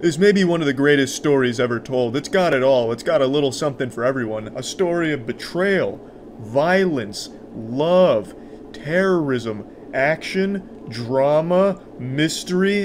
is maybe one of the greatest stories ever told. It's got it all. It's got a little something for everyone. A story of betrayal, violence, love, terrorism, action, drama, mystery,